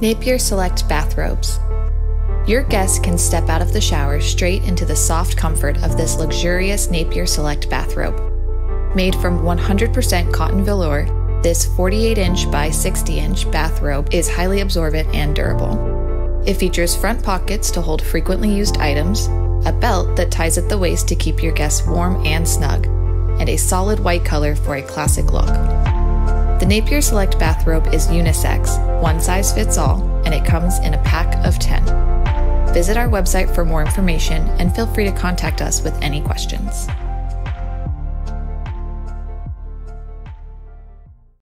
Napier Select Bathrobes. Your guests can step out of the shower straight into the soft comfort of this luxurious Napier Select bathrobe. Made from 100% cotton velour, this 48 inch by 60 inch bathrobe is highly absorbent and durable. It features front pockets to hold frequently used items, a belt that ties at the waist to keep your guests warm and snug, and a solid white color for a classic look. Napier Select bathrobe is unisex, one size fits all, and it comes in a pack of 10. Visit our website for more information and feel free to contact us with any questions.